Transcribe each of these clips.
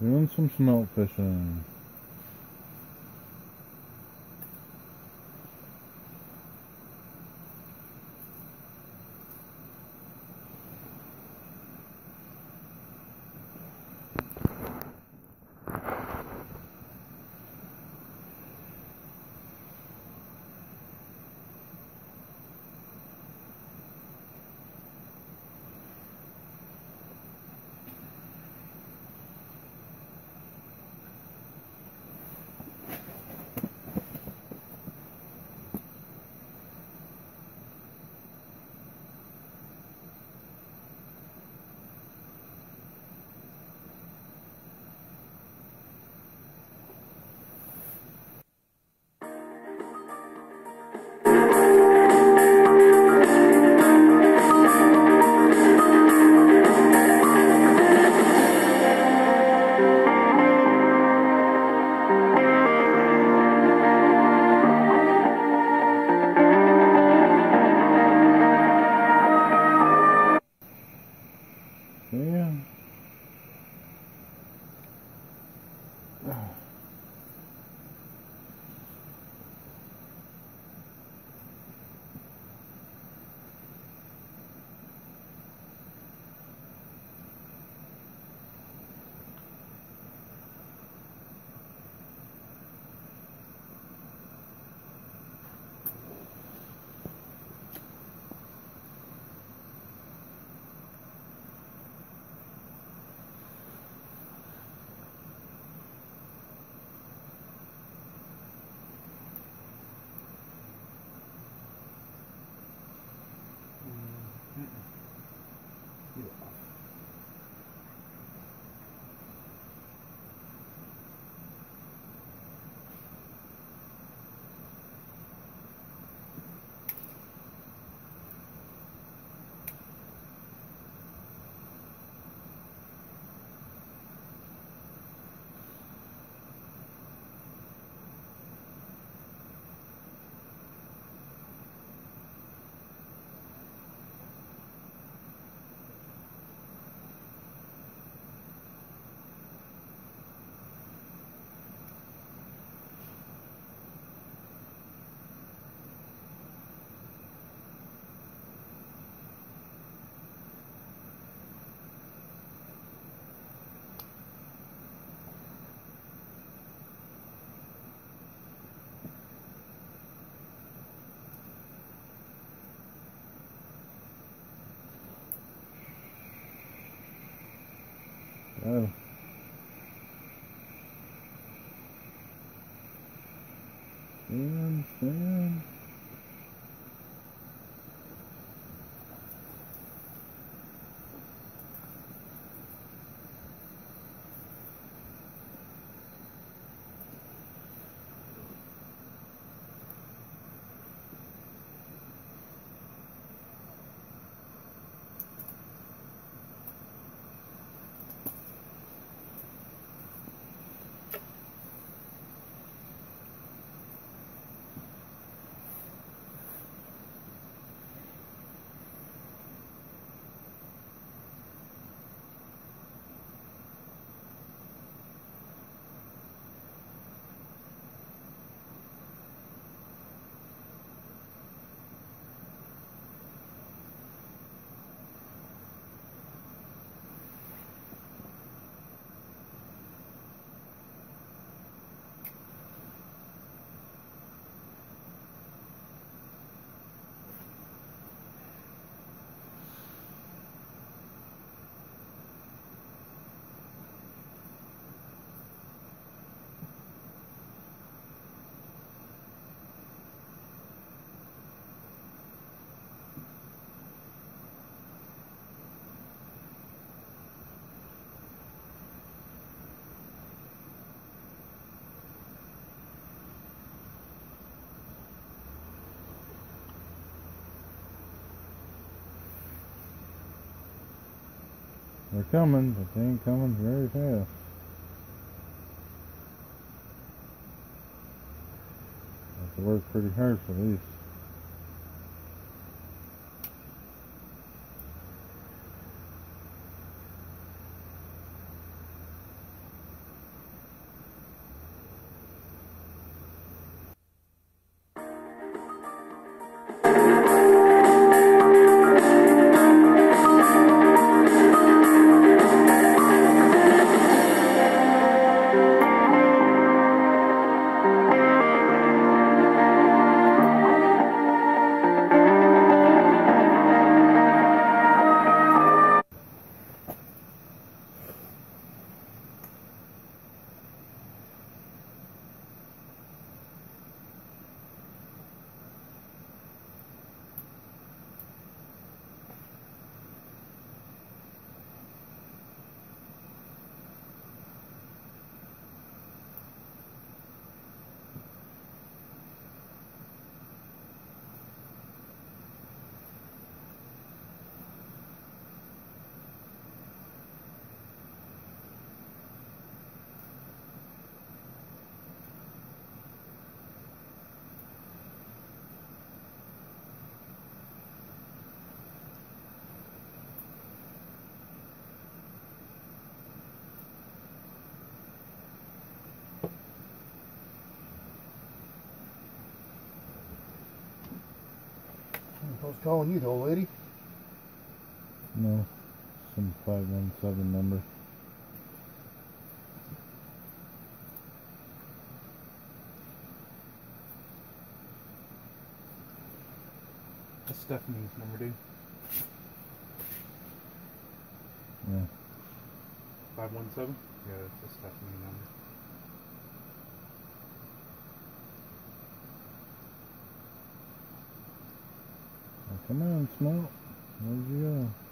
Doing some smelt fishing. Oh. Sam, Sam. They're coming, but they ain't coming very fast. Have to work pretty hard for these. Was calling you, the old lady. No. Some 517 number. That's Stephanie's number, dude. Yeah. 517? Yeah, that's a Stephanie number. Well, come on, Smoke. Where'd you go?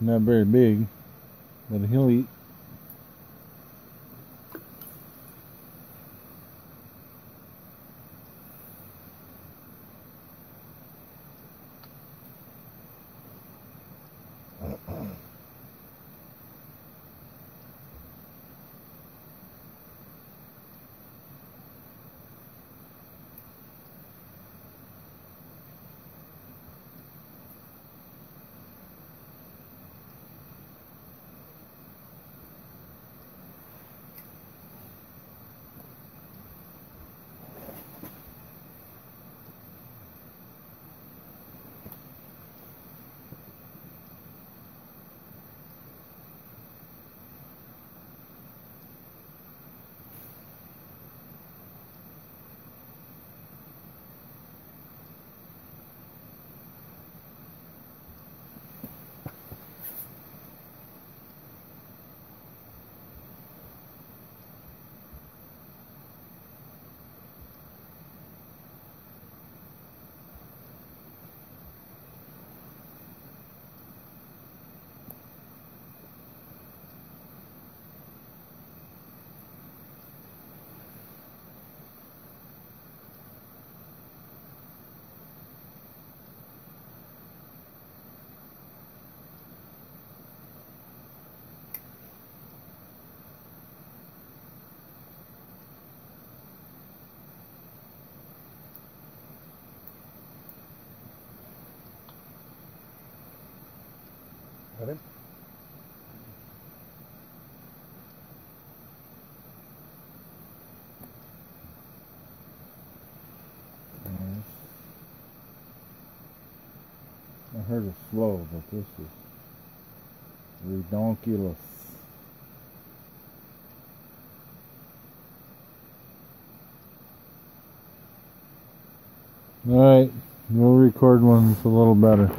Not very big, but he'll eat. I heard it slow, but this is redonkulous. Alright, we'll record one that's a little better.